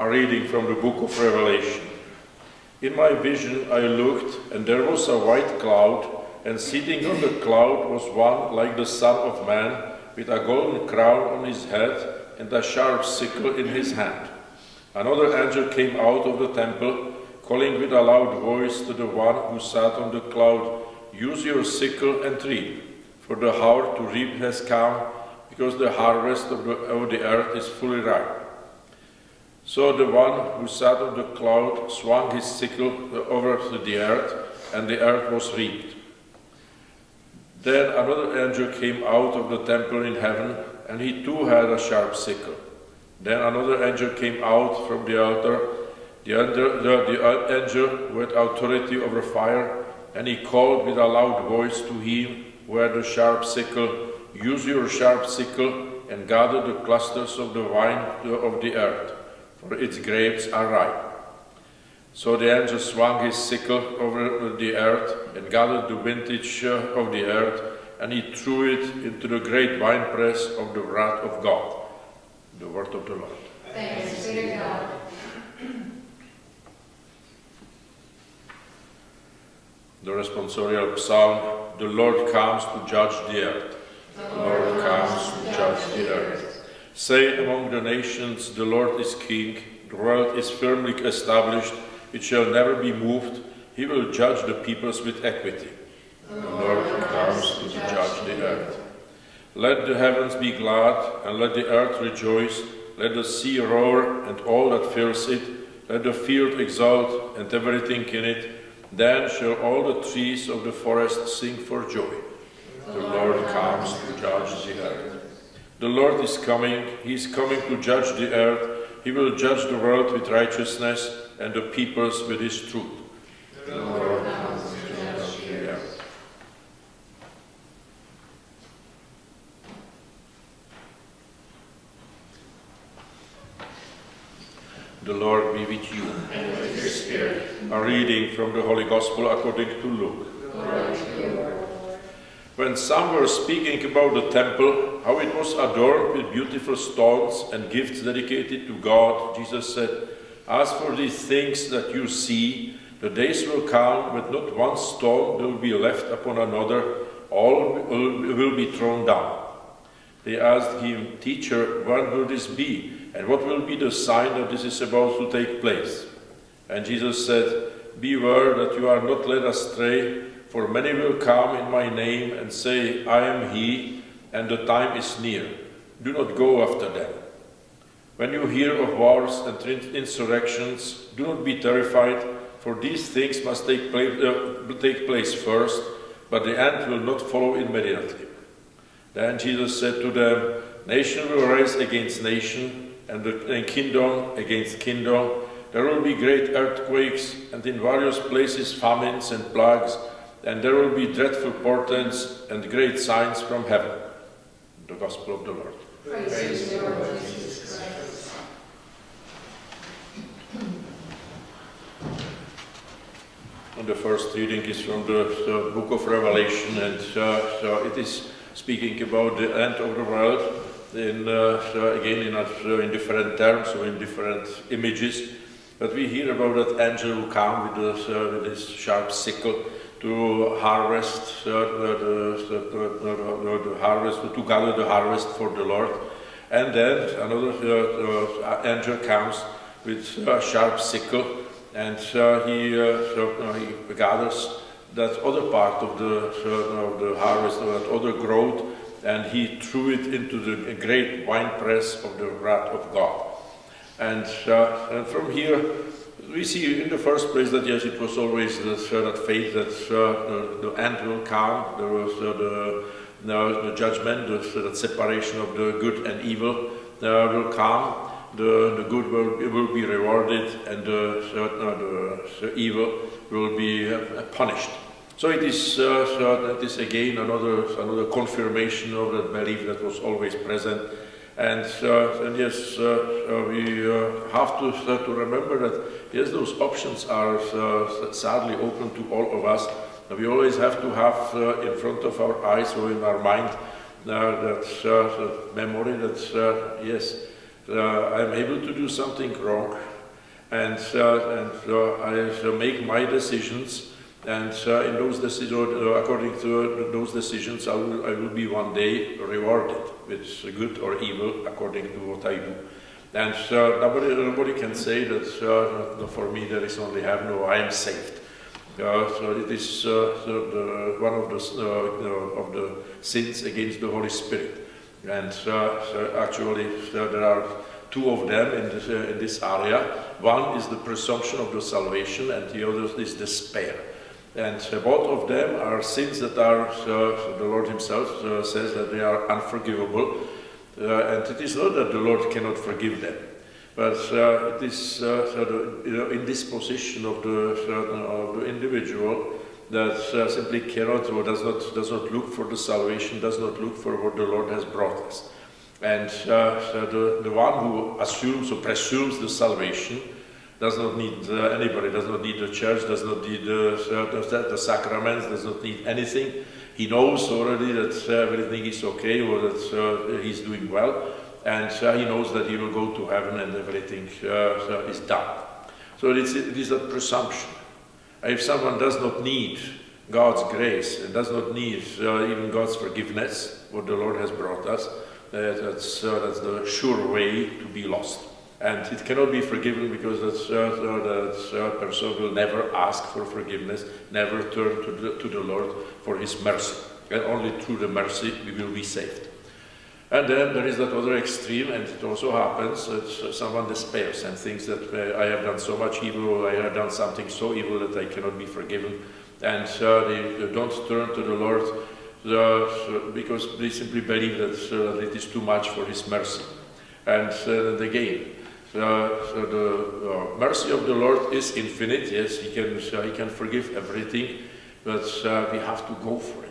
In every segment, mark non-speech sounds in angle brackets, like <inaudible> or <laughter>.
A reading from the book of Revelation. In my vision I looked, and there was a white cloud, and sitting on the cloud was one like the Son of Man, with a golden crown on his head, and a sharp sickle in his hand. Another angel came out of the temple, calling with a loud voice to the one who sat on the cloud, Use your sickle and reap, for the hour to reap has come, because the harvest of the, of the earth is fully ripe. So the one who sat on the cloud swung his sickle over to the earth, and the earth was reaped. Then another angel came out of the temple in heaven, and he too had a sharp sickle. Then another angel came out from the altar, the, under, the, the angel with authority over fire, and he called with a loud voice to him who had the sharp sickle, Use your sharp sickle and gather the clusters of the vine of the earth, for its grapes are ripe. So the angel swung his sickle over the earth and gathered the vintage of the earth, and he threw it into the great winepress of the wrath of God. The word of the Lord. Thanks be to God. The responsorial psalm, the Lord comes to judge the earth. The Lord comes to judge the earth. Say among the nations, the Lord is king, the world is firmly established, it shall never be moved, he will judge the peoples with equity. The Lord comes to judge the earth. Let the heavens be glad, and let the earth rejoice, let the sea roar, and all that fills it, let the field exult, and everything in it, then shall all the trees of the forest sing for joy. The Lord comes to judge the earth. The Lord is coming, he is coming to judge the earth. He will judge the world with righteousness and the peoples with his truth. The Lord comes to judge the earth. The Lord be with you. And with your spirit. A reading from the Holy Gospel according to Luke. When some were speaking about the temple, how it was adorned with beautiful stones and gifts dedicated to God, Jesus said, As for these things that you see, the days will come when not one stone will be left upon another, all will be thrown down. They asked him, Teacher, when will this be? And what will be the sign that this is about to take place? And Jesus said, Beware that you are not led astray, for many will come in my name and say, I am he, and the time is near. Do not go after them. When you hear of wars and insurrections, do not be terrified, for these things must take place, uh, take place first, but the end will not follow immediately. Then Jesus said to them, Nation will rise against nation, and, the, and kingdom against kingdom. There will be great earthquakes, and in various places famines and plagues, and there will be dreadful portents and great signs from heaven. The Gospel of the Lord. Praise you, Lord Jesus Christ. And the first reading is from the, the book of Revelation, and uh, so it is speaking about the end of the world, in, uh, so again in, uh, in different terms or in different images. But we hear about that angel who came with, this, with his sharp sickle to harvest uh, the, the, the, harvest, to gather the harvest for the Lord. And then another uh, uh angel comes with a sharp sickle and uh, he, uh, uh, he gathers that other part of the, of the harvest, that other growth, and he threw it into the great winepress of the wrath of God. And, uh, and from here, we see in the first place that yes, it was always this, uh, that faith that uh, the, the, end will come. There was uh, the, the, judgment, the, separation of the good and evil uh, will come. The, the good will, will be rewarded, and the, the, the evil will be uh, punished. So it is, uh, so again another another confirmation of that belief that was always present and, uh, and yes, uh, we uh, have to, to remember that, yes, those options are sadly open to all of us. We always have to have in front of our eyes or in our mind that, that memory that, yes, I am able to do something wrong, and, uh, and uh, I make my decisions, and uh, in those decisions, uh, according to those decisions, I will, I will be one day rewarded with good or evil according to what I do. And uh, nobody, nobody can say that uh, for me there is only heaven or I am saved. Uh, so it is uh, the, the, one of the, uh, of the sins against the Holy Spirit. And uh, so actually uh, there are two of them in this, uh, in this area. One is the presumption of the salvation and the other is despair. And uh, both of them are sins that are, uh, the Lord himself uh, says that they are unforgivable. Uh, and it is not that the Lord cannot forgive them. But uh, it is uh, you know, in this position of the, of the individual that uh, simply cannot or does not, does not look for the salvation, does not look for what the Lord has brought us. And uh, the, the one who assumes or presumes the salvation does not need uh, anybody, does not need the church, does not need the, the, the sacraments, does not need anything. He knows already that uh, everything is okay or that uh, he's doing well, and uh, he knows that he will go to heaven and everything uh, is done. So it's, it is a presumption. If someone does not need God's grace and does not need uh, even God's forgiveness, what the Lord has brought us, uh, that's, uh, that's the sure way to be lost. And it cannot be forgiven because that, that person will never ask for forgiveness, never turn to the, to the Lord for His mercy. And only through the mercy we will be saved. And then there is that other extreme, and it also happens that someone despairs and thinks that uh, I have done so much evil, or I have done something so evil that I cannot be forgiven. And uh, they don't turn to the Lord uh, because they simply believe that uh, it is too much for His mercy. And uh, again, so the uh, mercy of the Lord is infinite, yes, He can, he can forgive everything, but we have to go for it.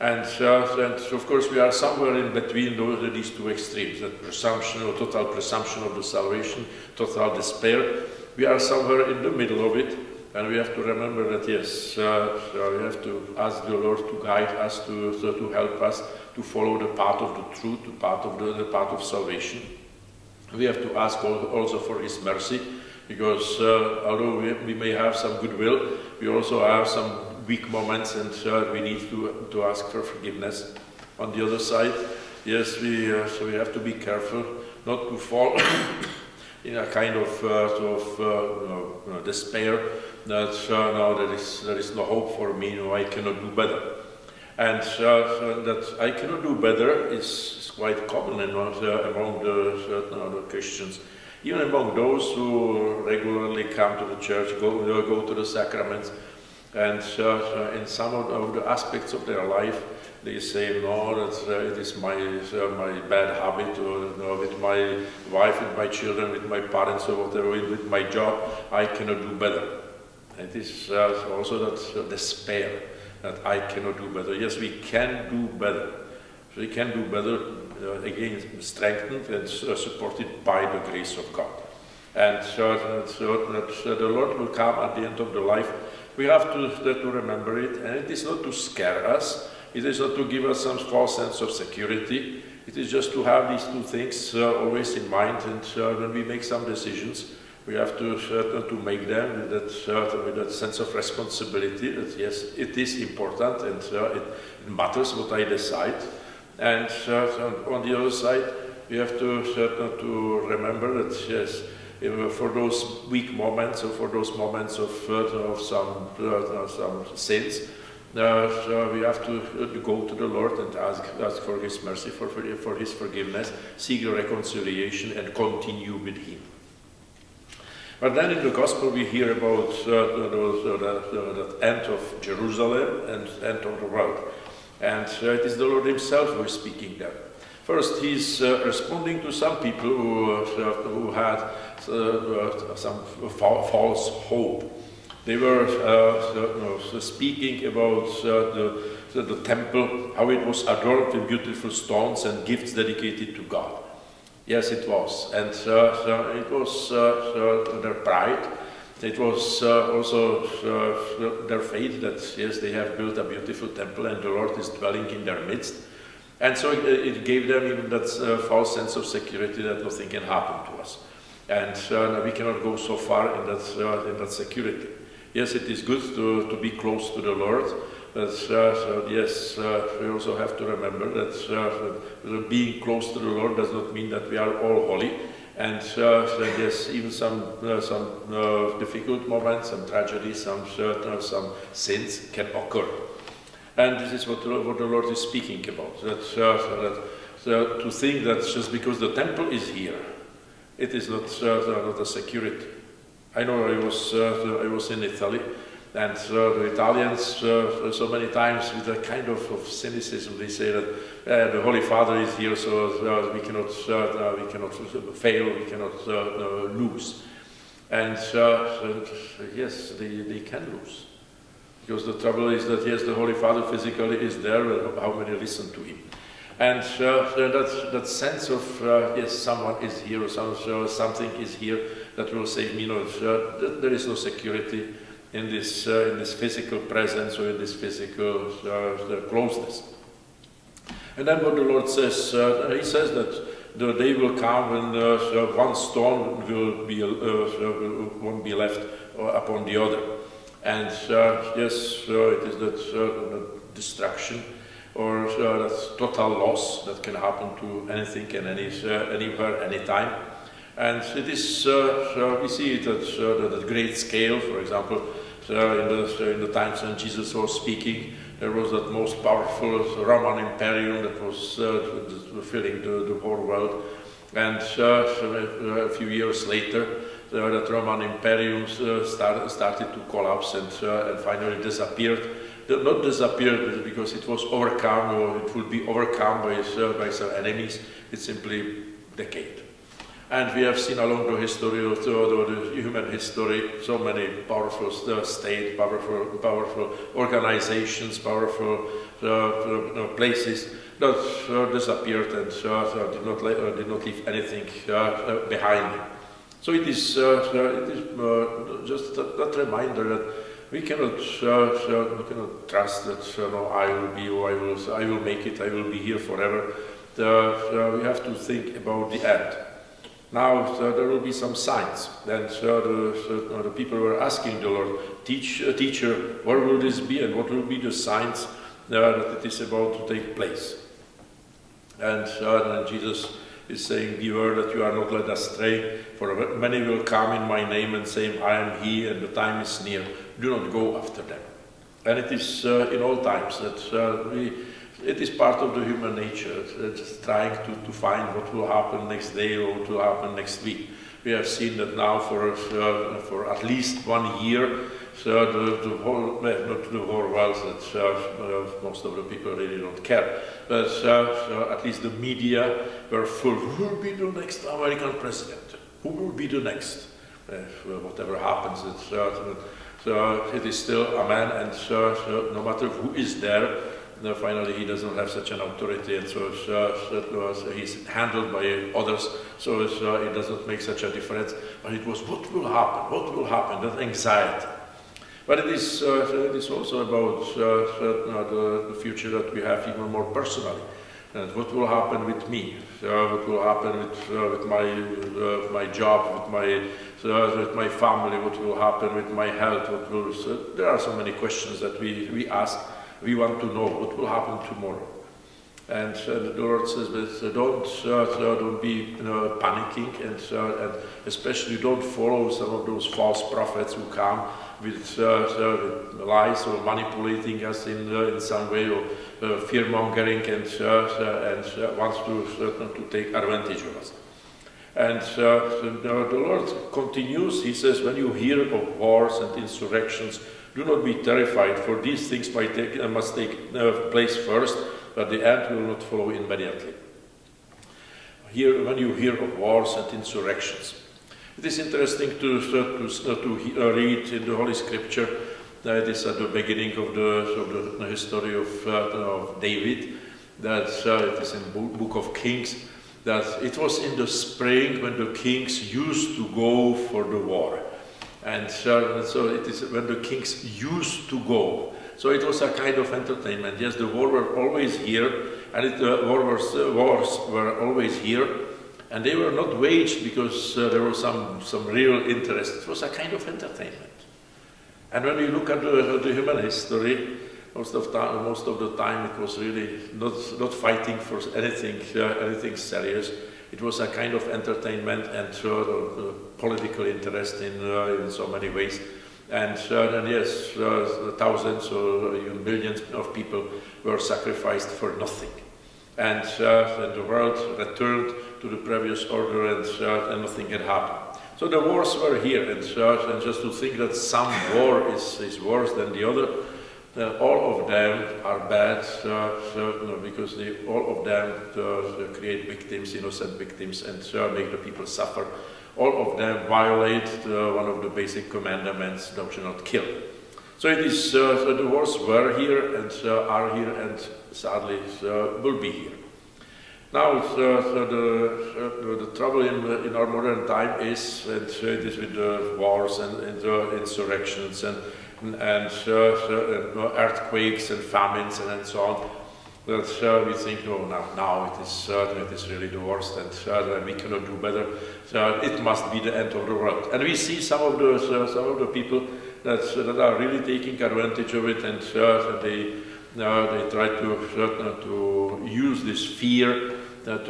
And, uh, and, of course we are somewhere in between those, these two extremes, that presumption or total presumption of the salvation, total despair. We are somewhere in the middle of it, and we have to remember that yes, uh, we have to ask the Lord to guide us, to, to help us to follow the path of the truth, the path of the, the path of salvation. We have to ask also for His mercy, because uh, although we, we may have some goodwill, we also have some weak moments and uh, we need to, to ask for forgiveness. On the other side, yes, we, uh, so we have to be careful not to fall <coughs> in a kind of, uh, sort of uh, despair that uh, no, there is, there is no hope for me, no, I cannot do better. And so that I cannot do better is, quite common in, among the, Christians. Even among those who regularly come to the church, go, go to the sacraments, and uh, in some of, the aspects of their life, they say, no, that uh, it is my, uh, my bad habit, or with my wife, with my children, with my parents, or whatever, with my job, I cannot do better. It is uh, also that despair that I cannot do better. Yes, we can do better. We can do better, uh, again, strengthened and uh, supported by the grace of God. And so, so that the Lord will come at the end of the life we have to, to remember it, and it is not to scare us, it is not to give us some false sense of security, it is just to have these two things uh, always in mind, and uh, when we make some decisions, we have to, uh, to make them with that, uh, with that sense of responsibility that yes, it is important and uh, it, matters what I decide. And uh, on the other side, we have to, to remember that yes, for those weak moments or for those moments of, uh, of some, uh, some sins, uh, we have to, to, go to the Lord and ask, ask for His mercy, for, for His forgiveness, seek reconciliation, and continue with Him. But then in the Gospel we hear about uh, uh, the, the, end of Jerusalem and end of the world. And uh, it is the Lord Himself who is speaking there. First, He's responding to some people who, who had uh, some false hope. They were uh, speaking about uh, the, the, the temple, how it was adorned with beautiful stones and gifts dedicated to God. Yes, it was. And uh, it was uh, their pride. It was uh, also their faith that, yes, they have built a beautiful temple and the Lord is dwelling in their midst. And so it, it gave them even that false sense of security that nothing can happen to us. And we cannot go so far in that, in that security. Yes, it is good to, to be close to the Lord, but uh, yes, uh, we also have to remember that, uh, being close to the Lord does not mean that we are all holy. And uh, yes, even some uh, some uh, difficult moments, some tragedies, some some sins can occur. And this is what, what the Lord is speaking about. That, that to think that just because the temple is here, it is not not a security. I know I was I was in Italy, and the Italians uh, so many times with a kind of, of cynicism they say that uh, the Holy Father is here, so uh, we cannot we cannot fail, we cannot lose. And yes, they, they can lose. Because the trouble is that yes, the Holy Father physically is there, but how many listen to him? And uh, that, that sense of, uh, yes, someone is here, or some, uh, something is here that will save me, no, there is no security in this, uh, in this physical presence or in this physical uh, closeness. And then what the Lord says, He says that the day will come when one stone will be, won't be left upon the other. And uh, yes, uh, it is that uh, destruction or that total loss that can happen to anything and any, anywhere, anytime. And it is, we see it at, at great scale, for example, in, the, in the times when Jesus was speaking, there was that most powerful Roman Imperium that was uh, filling the, the, whole world. And uh, a few years later, uh, that Roman Imperium uh, start, started to collapse and, uh, and finally disappeared. Not disappeared because it was overcome or it would be overcome by, by some enemies, it simply decayed. And we have seen along the history of the, the human history so many powerful uh, states, powerful, powerful organizations, powerful uh, places that uh, disappeared and did, not did not leave anything behind. So it is, uh, it is uh, just that, that, reminder that we cannot, uh, we cannot trust that no, I will be, I will, I will make it, I will be here forever. we have to think about the end. Now there will be some signs, and the, the, people were asking the Lord, Teach, teacher, where will this be, and what will be the signs that it is about to take place? And, and Jesus is saying, Beware that you are not led astray, for many will come in my name and say, I am he, and the time is near. Do not go after them. And it is uh, in all times that uh, we, it is part of the human nature, just trying to, to find what will happen next day or what will happen next week. We have seen that now for, uh, for at least one year, so the, the whole, not the whole world, that uh, most of the people really don't care, but uh, so at least the media were full. Who will be the next American president? Who will be the next? Uh, whatever happens, it's, uh, so it is still a man, and so, so no matter who is there, finally he doesn't have such an authority, and so, so he's handled by others, so it doesn't make such a difference. But it was what will happen, what will happen, that anxiety. But it is, uh, it is also about uh, the, the, future that we have even more personally. And what will happen with me? Uh, what will happen with, uh, with my, uh, my job, with my, with my family? What will happen with my health? What will, there are so many questions that we, we ask. We want to know what will happen tomorrow. And uh, the Lord says, but uh, don't, uh, don't be you know, panicking, and, and especially don't follow some of those false prophets who come with, lies or manipulating us in, in some way or fear mongering and, and wants to, to take advantage of us. And uh, the Lord continues, He says, when you hear of wars and insurrections, do not be terrified, for these things take, must take uh, place first, but the end will not follow immediately. Here, when you hear of wars and insurrections, it is interesting to, to, to uh, read in the Holy Scripture that is at the beginning of the, of the history of, uh, of David, that uh, it is in the book of Kings, that it was in the spring when the kings used to go for the war. And uh, so it is when the kings used to go. So it was a kind of entertainment. Yes, the war were always here, and it, uh, war uh, wars were always here, and they were not waged because uh, there was some, some real interest. It was a kind of entertainment. And when you look at the, the human history, most of, time, most of the time it was really not, not fighting for anything, uh, anything serious. It was a kind of entertainment and uh, political interest in, uh, in so many ways. And, uh, and yes, uh, thousands or millions of people were sacrificed for nothing. And, uh, and the world returned to the previous order and, and nothing had happened. So the wars were here, and, and just to think that some war is, is worse than the other, uh, all of them are bad uh, because they, all of them uh, create victims, innocent victims, and make the people suffer. All of them violate one of the basic commandments, thou shalt not kill. So it is, so the wars were here and are here and sadly will be here. Now, so, so the, the, the, trouble in, in our modern time is, and it is with the wars and, and the insurrections and and uh, earthquakes and famines and, and so on. But uh, we think, no, now, now it is uh, it is really the worst, and uh, we cannot do better. So it must be the end of the world. And we see some of the some of the people that that are really taking advantage of it, and they they try to to use this fear that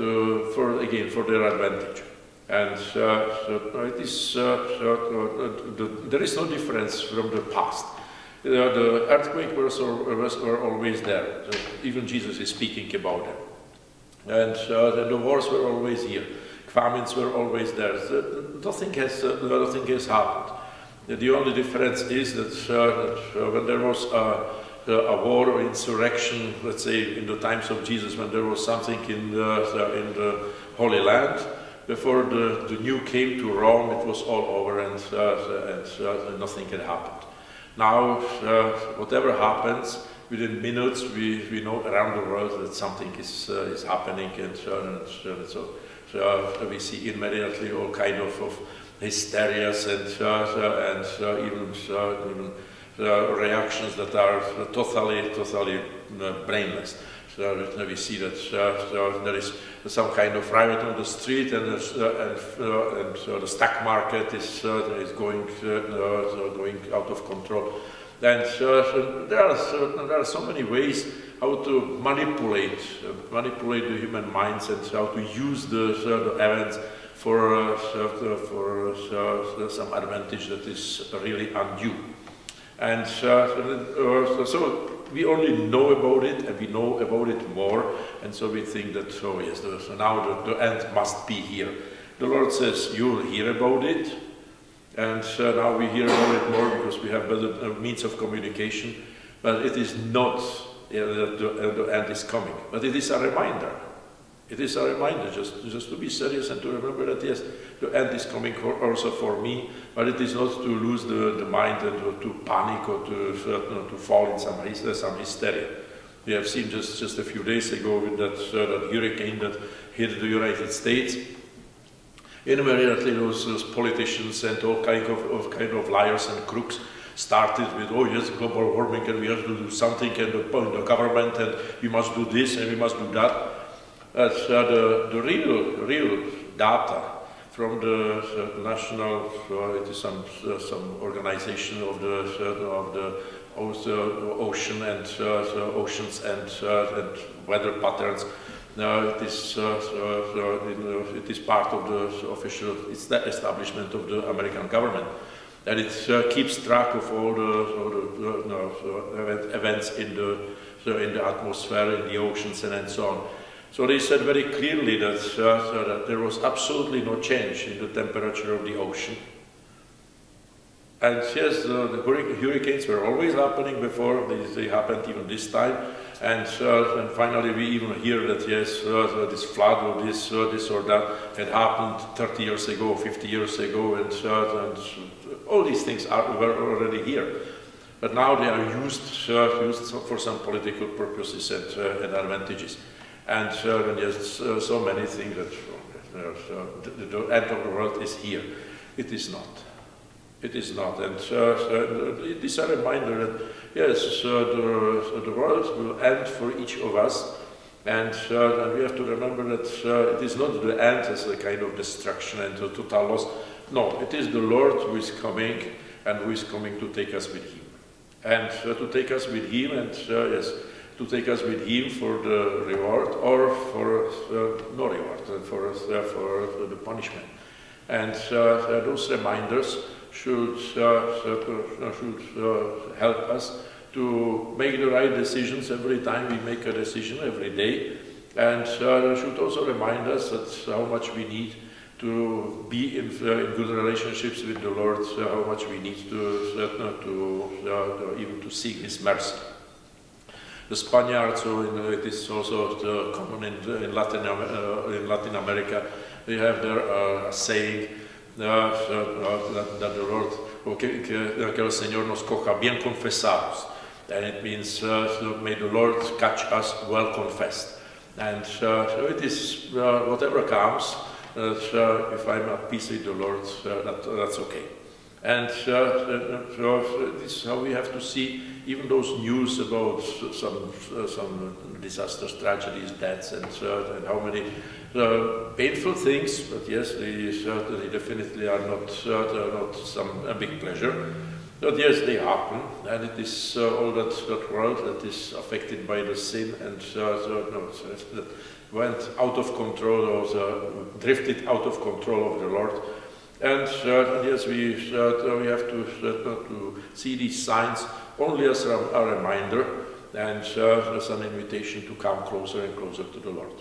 for again for their advantage. And uh, so it is, uh, there is no difference from the past. the earthquake was, was, were always there. even Jesus is speaking about them. And uh, the wars were always here. Famines were always there. nothing, has, nothing has happened. The only difference is that, that when there was a, a war or insurrection, let's say in the times of Jesus, when there was something in the, in the Holy Land, before the, the new came to Rome, it was all over and, uh, and uh, nothing had happened. Now, uh, whatever happens, within minutes, we, we know around the world that something is, uh, is happening, and, and so, so we see immediately all kind of, of hysterias and, and even, even reactions that are totally, totally brainless. So we see that uh, there is some kind of riot on the street and, uh, and, uh, and the stock market is, is going, going out of control. And there, are, there are so many ways how to manipulate, uh, manipulate the human minds and how to use the, uh, the events for, uh, for some advantage that is really undue. And so we only know about it and we know about it more, and so we think that, oh yes, so now the, the end must be here. The Lord says, you'll hear about it, and uh, now we hear about it more because we have better uh, means of communication, but it is not uh, the, uh, the end is coming, but it is a reminder it is a reminder just, just to be serious and to remember that yes, the end is coming also for me, but it is not to lose the, the mind and to, to panic or to, to fall in some, some hysteria. We have seen just, just a few days ago with that, uh, that hurricane that hit the United States. Immediately those, those politicians and all kind of, of, kind of liars and crooks started with, oh yes, global warming and we have to do something and the, the government and we must do this and we must do that. That's uh, the, the real, real data from the uh, national, uh, it is some, uh, some organization of the, uh, of the ocean and uh, oceans and, and weather patterns. Now it is, it is part of the official establishment of the American government. And it keeps track of all the, the events in the, in the atmosphere, in the oceans and, and so on. So they said very clearly that, uh, that there was absolutely no change in the temperature of the ocean. And yes, uh, the hurricanes were always happening before, they, they happened even this time. And, uh, and finally we even hear that yes, uh, this flood or this, uh, this or that had happened 30 years ago, 50 years ago, and, uh, and all these things are, were already here. But now they are used, used for some political purposes and, and advantages. And uh, there's uh, so many things that uh, the, the, end of the world is here. It is not. It is not. And uh, it is a reminder that, yes, the, the world will end for each of us And, and we have to remember that it is not the end as a kind of destruction and total loss. No, it is the Lord who is coming and who is coming to take us with Him. And to take us with Him, and yes, to take us with Him for the reward or for uh, no reward, uh, for, uh, for the punishment. And uh, those reminders should, uh, should uh, help us to make the right decisions every time we make a decision, every day. And uh, should also remind us that how much we need to be in, uh, in good relationships with the Lord, uh, how much we need to, uh, to, uh, even to seek His mercy. The Spaniards, so in, it is also common in, in, Latin, uh, in Latin America, they have their uh, saying uh, that, that, the Lord, que, que, que el Señor nos coja bien confesados. And it means, may the Lord catch us well confessed. And so it is, whatever comes, if I'm at peace with the Lord, that, that's okay. And uh, so this is how we have to see even those news about some some disasters, tragedies, deaths, and, and how many painful things. But yes, they certainly, definitely are not not some a big pleasure. But yes, they happen, and it is uh, all that, that world that is affected by the sin and uh, so, no, so went out of control or so drifted out of control of the Lord. And yes, we, uh, we have to, uh, to see these signs only as a, a reminder and uh, as an invitation to come closer and closer to the Lord.